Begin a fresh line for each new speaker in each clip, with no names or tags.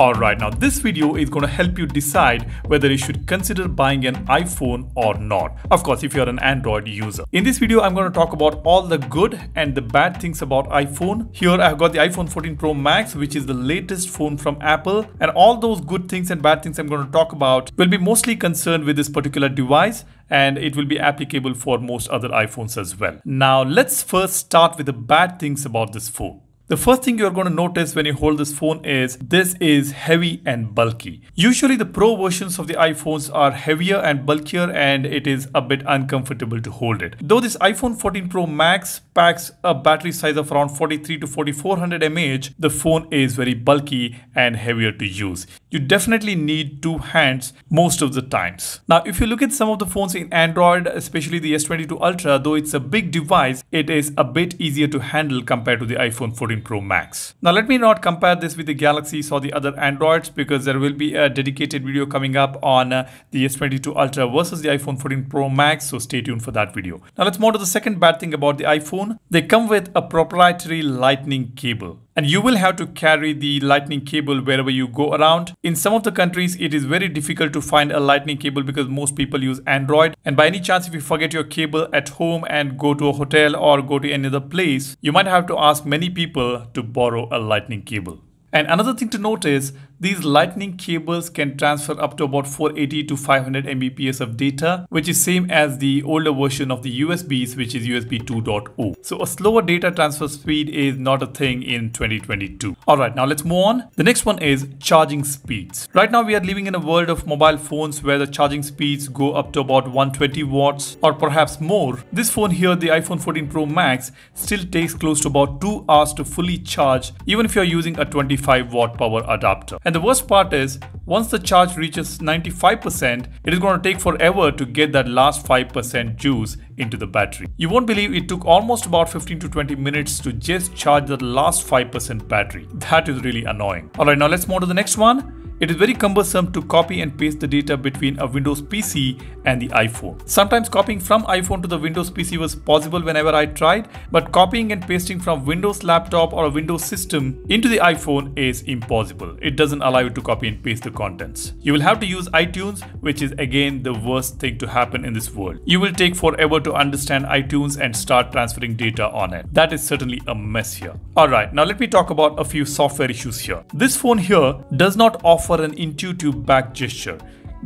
Alright, now this video is going to help you decide whether you should consider buying an iPhone or not. Of course, if you're an Android user. In this video, I'm going to talk about all the good and the bad things about iPhone. Here, I've got the iPhone 14 Pro Max, which is the latest phone from Apple. And all those good things and bad things I'm going to talk about will be mostly concerned with this particular device and it will be applicable for most other iPhones as well. Now, let's first start with the bad things about this phone. The first thing you're going to notice when you hold this phone is this is heavy and bulky. Usually the Pro versions of the iPhones are heavier and bulkier and it is a bit uncomfortable to hold it. Though this iPhone 14 Pro Max packs a battery size of around 43 to 4400 mAh, the phone is very bulky and heavier to use. You definitely need two hands most of the times. Now if you look at some of the phones in Android, especially the S22 Ultra, though it's a big device, it is a bit easier to handle compared to the iPhone 14 Pro Max. Now let me not compare this with the Galaxies or the other Androids because there will be a dedicated video coming up on uh, the S22 Ultra versus the iPhone 14 Pro Max so stay tuned for that video. Now let's move to the second bad thing about the iPhone. They come with a proprietary lightning cable and you will have to carry the lightning cable wherever you go around. In some of the countries, it is very difficult to find a lightning cable because most people use Android. And by any chance, if you forget your cable at home and go to a hotel or go to any other place, you might have to ask many people to borrow a lightning cable. And another thing to note is these lightning cables can transfer up to about 480 to 500 Mbps of data, which is same as the older version of the USBs, which is USB 2.0. So a slower data transfer speed is not a thing in 2022. All right, now let's move on. The next one is charging speeds. Right now we are living in a world of mobile phones where the charging speeds go up to about 120 watts or perhaps more. This phone here, the iPhone 14 Pro Max, still takes close to about 2 hours to fully charge even if you're using a 25 watt power adapter. The worst part is, once the charge reaches 95%, it is going to take forever to get that last 5% juice into the battery. You won't believe it took almost about 15 to 20 minutes to just charge the last 5% battery. That is really annoying. Alright, now let's move on to the next one. It is very cumbersome to copy and paste the data between a Windows PC and the iPhone. Sometimes copying from iPhone to the Windows PC was possible whenever I tried, but copying and pasting from Windows laptop or a Windows system into the iPhone is impossible. It doesn't allow you to copy and paste the contents. You will have to use iTunes, which is again the worst thing to happen in this world. You will take forever to understand iTunes and start transferring data on it. That is certainly a mess here. Alright, now let me talk about a few software issues here. This phone here does not offer offer an intuitive back gesture.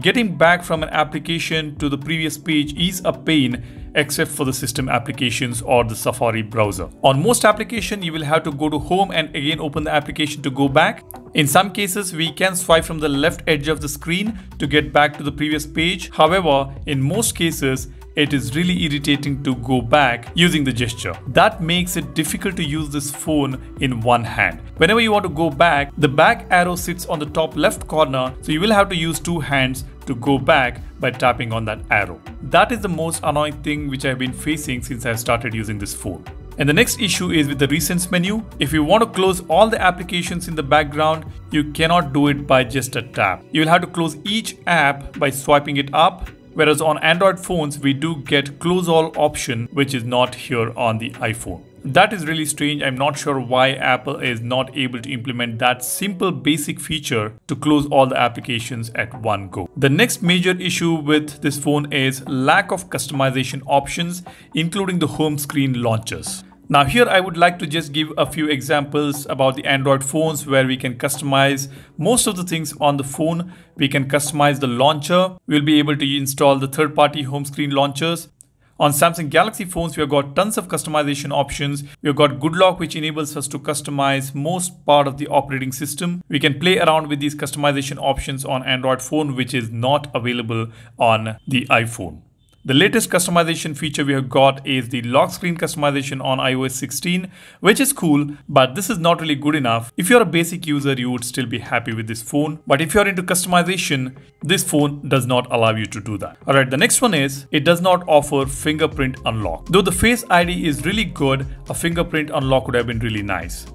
Getting back from an application to the previous page is a pain except for the system applications or the Safari browser. On most applications, you will have to go to home and again open the application to go back. In some cases, we can swipe from the left edge of the screen to get back to the previous page. However, in most cases, it is really irritating to go back using the gesture. That makes it difficult to use this phone in one hand. Whenever you want to go back, the back arrow sits on the top left corner, so you will have to use two hands to go back by tapping on that arrow. That is the most annoying thing which I've been facing since I started using this phone. And the next issue is with the recents menu. If you want to close all the applications in the background, you cannot do it by just a tap. You will have to close each app by swiping it up Whereas on Android phones, we do get close all option, which is not here on the iPhone. That is really strange. I'm not sure why Apple is not able to implement that simple basic feature to close all the applications at one go. The next major issue with this phone is lack of customization options, including the home screen launchers. Now here I would like to just give a few examples about the Android phones where we can customize most of the things on the phone. We can customize the launcher. We'll be able to install the third-party home screen launchers. On Samsung Galaxy phones, we've got tons of customization options. We've got Good Lock, which enables us to customize most part of the operating system. We can play around with these customization options on Android phone, which is not available on the iPhone. The latest customization feature we have got is the lock screen customization on iOS 16, which is cool, but this is not really good enough. If you're a basic user, you would still be happy with this phone. But if you're into customization, this phone does not allow you to do that. Alright, the next one is, it does not offer fingerprint unlock. Though the Face ID is really good, a fingerprint unlock would have been really nice.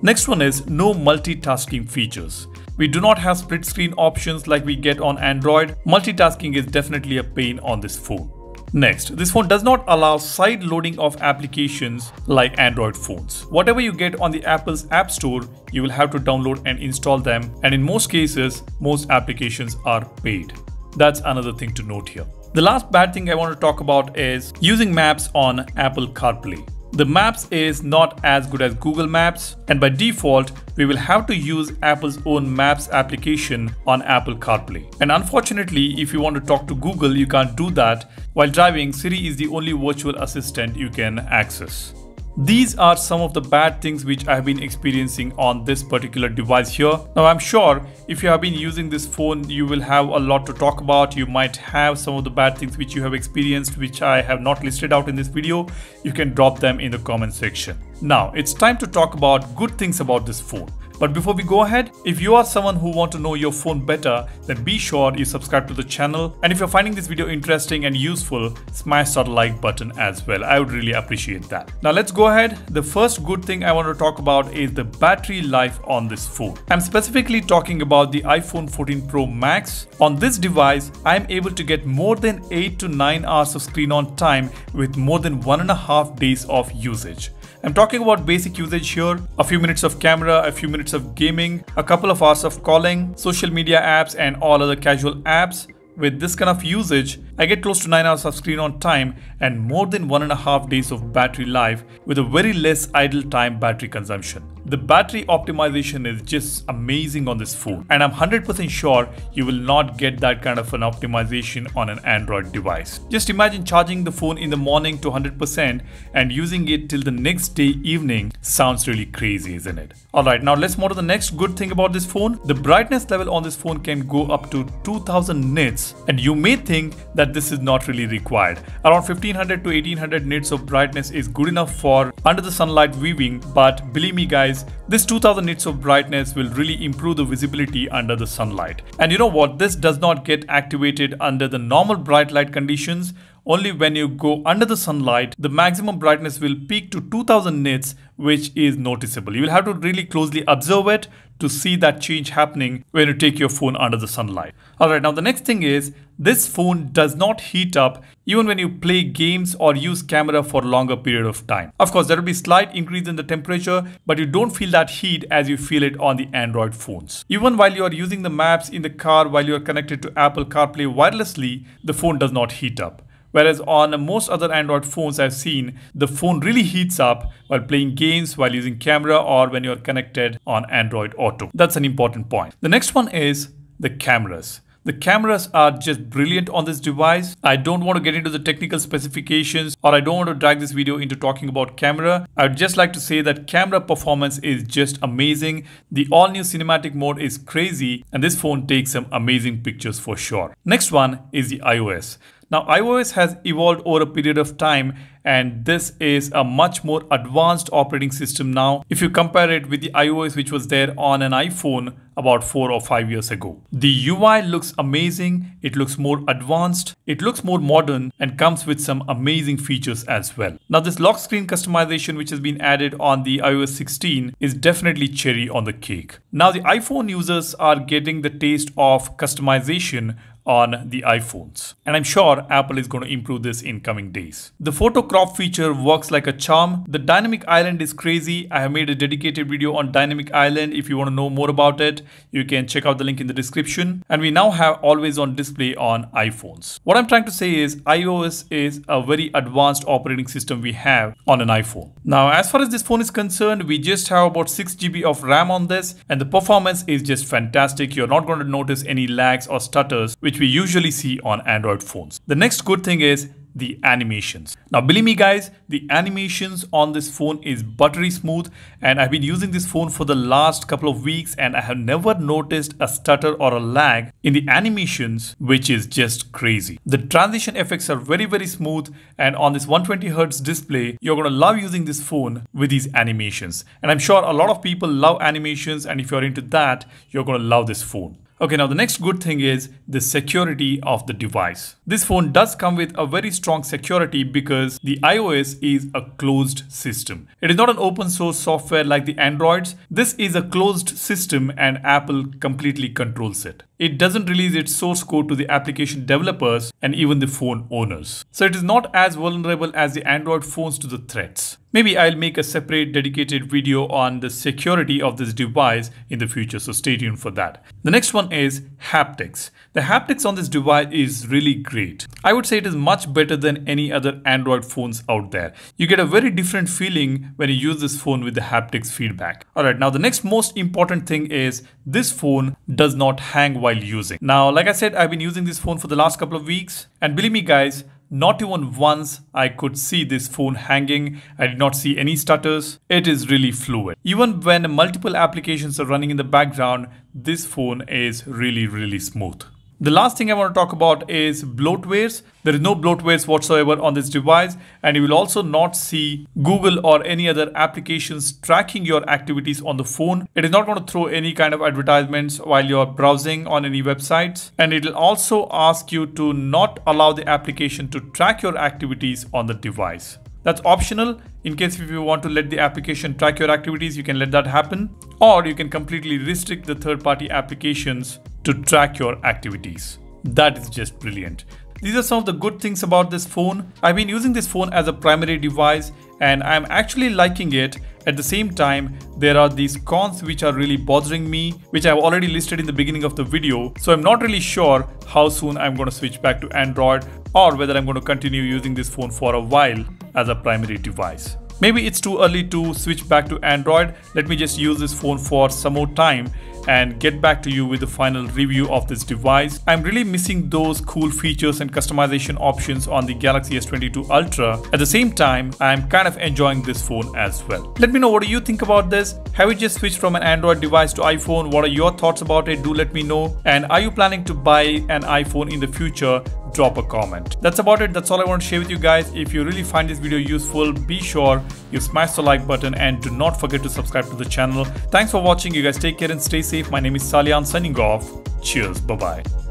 Next one is no multitasking features. We do not have split screen options like we get on Android. Multitasking is definitely a pain on this phone. Next, this phone does not allow side loading of applications like Android phones. Whatever you get on the Apple's App Store, you will have to download and install them and in most cases, most applications are paid. That's another thing to note here. The last bad thing I want to talk about is using maps on Apple CarPlay. The Maps is not as good as Google Maps and by default we will have to use Apple's own Maps application on Apple CarPlay. And unfortunately if you want to talk to Google you can't do that. While driving Siri is the only virtual assistant you can access. These are some of the bad things which I have been experiencing on this particular device here. Now I'm sure if you have been using this phone you will have a lot to talk about. You might have some of the bad things which you have experienced which I have not listed out in this video. You can drop them in the comment section. Now it's time to talk about good things about this phone. But before we go ahead, if you are someone who want to know your phone better, then be sure you subscribe to the channel. And if you're finding this video interesting and useful, smash that like button as well. I would really appreciate that. Now let's go ahead. The first good thing I want to talk about is the battery life on this phone. I'm specifically talking about the iPhone 14 Pro Max. On this device, I'm able to get more than 8 to 9 hours of screen on time with more than one and a half days of usage. I'm talking about basic usage here, a few minutes of camera, a few minutes of gaming, a couple of hours of calling, social media apps and all other casual apps. With this kind of usage, I get close to 9 hours of screen on time and more than 1.5 days of battery life with a very less idle time battery consumption. The battery optimization is just amazing on this phone and I'm 100% sure you will not get that kind of an optimization on an Android device. Just imagine charging the phone in the morning to 100% and using it till the next day evening sounds really crazy isn't it? Alright now let's move to the next good thing about this phone. The brightness level on this phone can go up to 2000 nits and you may think that this is not really required. Around 1500 to 1800 nits of brightness is good enough for under the sunlight viewing but believe me guys this 2000 nits of brightness will really improve the visibility under the sunlight. And you know what, this does not get activated under the normal bright light conditions. Only when you go under the sunlight, the maximum brightness will peak to 2000 nits, which is noticeable. You will have to really closely observe it to see that change happening when you take your phone under the sunlight. Alright, now the next thing is this phone does not heat up even when you play games or use camera for a longer period of time. Of course, there will be slight increase in the temperature, but you don't feel that heat as you feel it on the Android phones. Even while you are using the maps in the car while you are connected to Apple CarPlay wirelessly, the phone does not heat up. Whereas on most other Android phones I've seen, the phone really heats up while playing games, while using camera or when you're connected on Android Auto. That's an important point. The next one is the cameras. The cameras are just brilliant on this device. I don't want to get into the technical specifications or I don't want to drag this video into talking about camera. I would just like to say that camera performance is just amazing. The all new cinematic mode is crazy and this phone takes some amazing pictures for sure. Next one is the iOS. Now iOS has evolved over a period of time and this is a much more advanced operating system now if you compare it with the iOS which was there on an iPhone about 4 or 5 years ago. The UI looks amazing, it looks more advanced, it looks more modern and comes with some amazing features as well. Now this lock screen customization which has been added on the iOS 16 is definitely cherry on the cake. Now the iPhone users are getting the taste of customization on the iPhones. And I'm sure Apple is going to improve this in coming days. The photo crop feature works like a charm. The dynamic island is crazy. I have made a dedicated video on dynamic island. If you want to know more about it, you can check out the link in the description. And we now have always on display on iPhones. What I'm trying to say is iOS is a very advanced operating system we have on an iPhone. Now, as far as this phone is concerned, we just have about 6 GB of RAM on this and the performance is just fantastic. You're not going to notice any lags or stutters, which we usually see on Android phones. The next good thing is the animations. Now believe me guys, the animations on this phone is buttery smooth and I've been using this phone for the last couple of weeks and I have never noticed a stutter or a lag in the animations which is just crazy. The transition effects are very very smooth and on this 120Hz display you're gonna love using this phone with these animations and I'm sure a lot of people love animations and if you're into that you're gonna love this phone. Okay, now the next good thing is the security of the device. This phone does come with a very strong security because the iOS is a closed system. It is not an open source software like the Androids. This is a closed system and Apple completely controls it. It doesn't release its source code to the application developers and even the phone owners. So it is not as vulnerable as the Android phones to the threats. Maybe I'll make a separate dedicated video on the security of this device in the future, so stay tuned for that. The next one is haptics. The haptics on this device is really great. I would say it is much better than any other Android phones out there. You get a very different feeling when you use this phone with the haptics feedback. Alright, now the next most important thing is this phone does not hang while using. Now, like I said, I've been using this phone for the last couple of weeks and believe me guys, not even once I could see this phone hanging. I did not see any stutters. It is really fluid. Even when multiple applications are running in the background, this phone is really, really smooth. The last thing I want to talk about is bloatwares. There is no bloatwares whatsoever on this device and you will also not see Google or any other applications tracking your activities on the phone. It is not going to throw any kind of advertisements while you're browsing on any websites and it will also ask you to not allow the application to track your activities on the device. That's optional. In case if you want to let the application track your activities, you can let that happen. Or you can completely restrict the third-party applications to track your activities. That is just brilliant. These are some of the good things about this phone. I've been using this phone as a primary device and I'm actually liking it. At the same time, there are these cons which are really bothering me, which I've already listed in the beginning of the video. So I'm not really sure how soon I'm going to switch back to Android or whether I'm going to continue using this phone for a while as a primary device. Maybe it's too early to switch back to Android. Let me just use this phone for some more time and get back to you with the final review of this device. I'm really missing those cool features and customization options on the Galaxy S22 Ultra. At the same time, I'm kind of enjoying this phone as well. Let me know what do you think about this? Have you just switched from an Android device to iPhone? What are your thoughts about it? Do let me know. And are you planning to buy an iPhone in the future? drop a comment. That's about it. That's all I want to share with you guys. If you really find this video useful, be sure you smash the like button and do not forget to subscribe to the channel. Thanks for watching. You guys take care and stay safe. My name is Salian signing off. Cheers. Bye-bye.